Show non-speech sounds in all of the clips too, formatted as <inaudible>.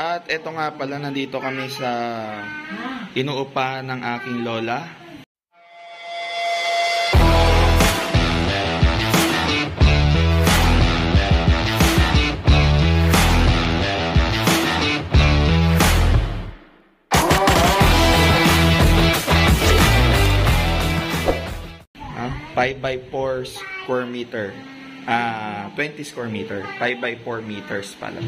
At eto nga pala, nandito kami sa inuupahan ng aking lola. Ah, 5 by 4 square meter. Ah, 20 square meter. 5 by 4 meters pala.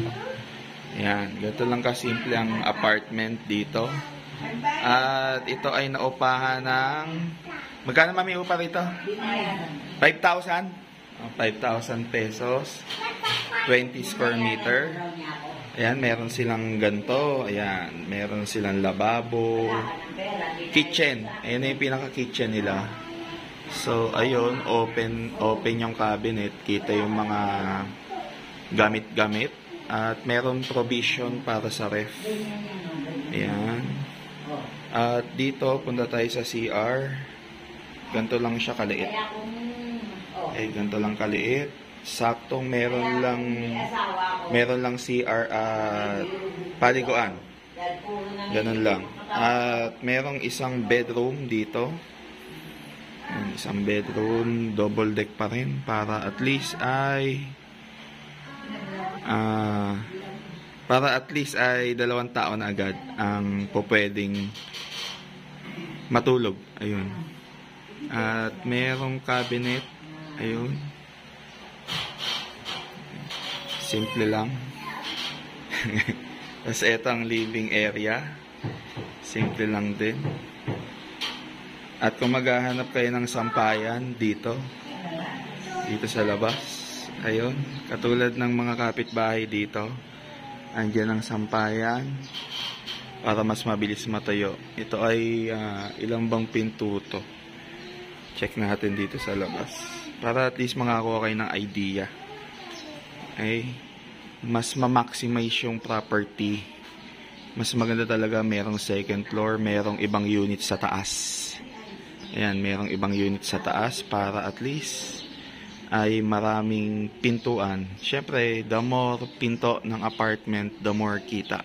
Yan, ganito lang kasimple ang apartment dito. At ito ay naupahan ng... Magkano mami upa rito? 5,000? Oh, 5,000 pesos. 20 square meter. Ayan, meron silang ganto. Ayan, meron silang lababo. Kitchen. Ayan yung pinaka-kitchen nila. So, ayun, open, open yung cabinet. Kita yung mga gamit-gamit. At meron provision para sa ref. Ayan. At dito, punta tayo sa CR. Ganito lang siya kaliit. Eh, ganito lang kaliit. Saktong meron lang meron lang CR at paliguan. Ganun lang. At merong isang bedroom dito. Isang bedroom, double deck pa rin para at least ay ah para at least ay dalawang tao na agad ang pupwedeng matulog. Ayun. At merong cabinet. Ayun. Simple lang. <laughs> Tapos eto ang living area. Simple lang din. At kung maghahanap kayo ng sampayan dito, dito sa labas, ayun, katulad ng mga kapitbahay dito, andyan ang sampayan para mas mabilis matayo. Ito ay ah, ilang bang pinto to. Check natin dito sa labas. Para at least makakuha kayo ng idea. Okay? Mas ma-maximize yung property. Mas maganda talaga merong second floor, merong ibang unit sa taas. Ayan, merong ibang unit sa taas para at least ay maraming pintuan. Siyempre, the more pinto ng apartment, the more kita.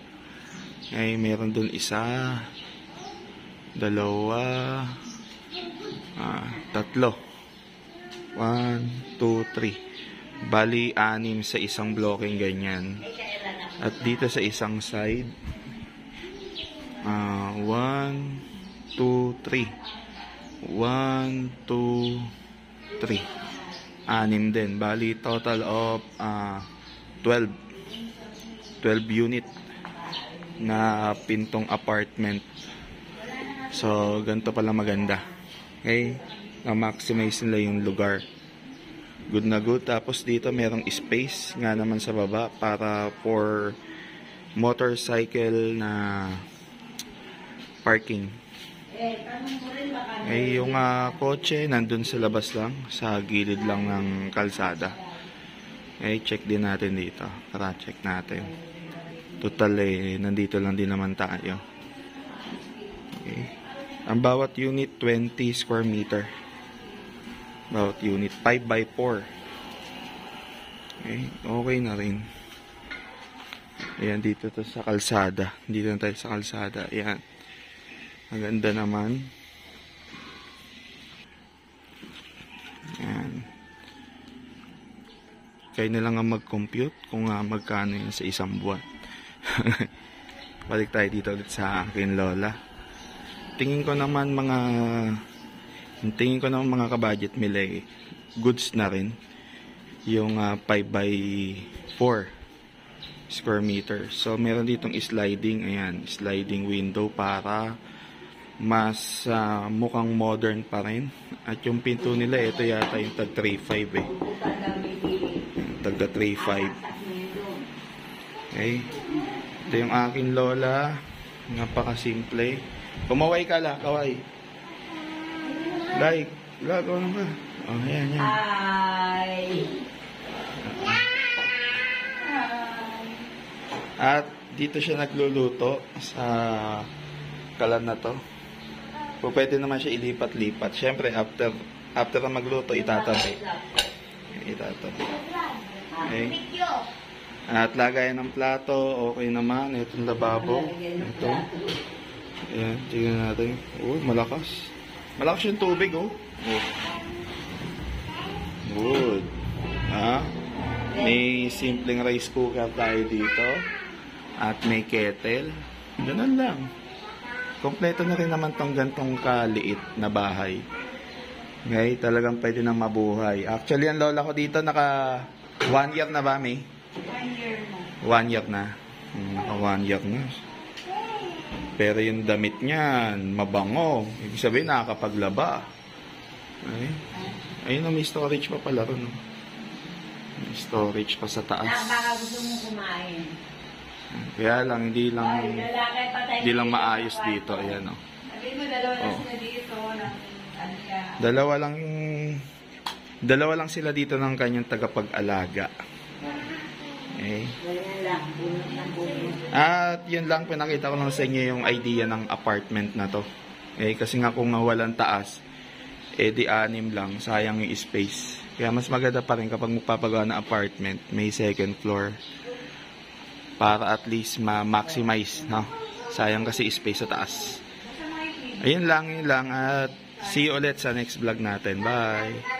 Ay, meron dun isa, dalawa, ah, tatlo. One, two, three. Bali, anim sa isang blocking ganyan. At dito sa isang side, ah, one, two, three. One, two, three. Anim din. Bali, total of ah 12. 12 unit na pintong apartment. So, ganito pala maganda. Okay? Na-maximize nila yung lugar. Good na good. Tapos dito merong space nga naman sa baba para for motorcycle na parking. Eh, yung ah, kotse, nandun sa labas lang, sa gilid lang ng kalsada. Eh, check din natin dito. Tara, check natin. Total eh, nandito lang din naman tayo. Okay. Ang bawat unit, 20 square meter. Bawat unit, 5 by 4. Okay, okay na rin. Ayan, dito to sa kalsada. Dito na tayo sa kalsada. Ayan. Maganda naman. Ayan. Kayo na lang ang mag-compute kung uh, magkano yun sa isang buwan. <laughs> Balik tayo dito ulit sa akin lola. Tingin ko naman mga tingin ko naman mga ka-budget mila eh, goods na rin yung uh, 5 by 4 square meter. So meron ditong sliding, ayan, sliding window para mas uh, mukhang modern pa rin. At yung pinto nila, ito yata yung tag 3.5 eh. Tagga 3.5. Okay. Ito yung aking lola. Napakasimple. Kumaway ka la, kaway. Like, lagaw na ba? Oh, ayan, yan. Ay. At dito siya nagluluto sa kalan na to. O pwede naman siya ilipat-lipat. Siyempre, after after na magluto, itatabi. Itatabi. Okay. At lagayan ng plato, okay naman. Itong lababo. Ito. Ayan, tingnan natin. Uy, malakas. Malakas yung tubig, oh. oh. Good. Ha? May simpleng rice cooker tayo dito. At may kettle. Ganun lang. Kompleto na rin naman tong gantong kaliit na bahay. Okay, talagang pwede nang mabuhay. Actually, ang lola ko dito naka one year na ba, May? One year na. One year na. Hmm, Naka one year na. Pero yung damit niyan, mabango. Ibig sabihin, nakakapaglaba. Ay. Ayun, may storage pa pala ron. May storage pa sa taas. baka gusto mong kumain. Kaya lang, hindi lang, hindi lang maayos dito. Ayan, oh. Sabi mo, dalawa na Oh. sila dito. Ng, ano. Dalawa lang, dalawa lang sila dito ng kanyang tagapag-alaga. Okay. Ganyan lang. Bunot ng bunot. At yun lang, pinakita ko lang sa inyo yung idea ng apartment na to. Eh, kasi nga kung walang taas, eh di anim lang, sayang yung space. Kaya mas maganda pa rin kapag magpapagawa ng apartment, may second floor. Para at least ma-maximize, no? Sayang kasi space sa taas. Ayun lang, yun lang. At see you ulit sa next vlog natin. Bye!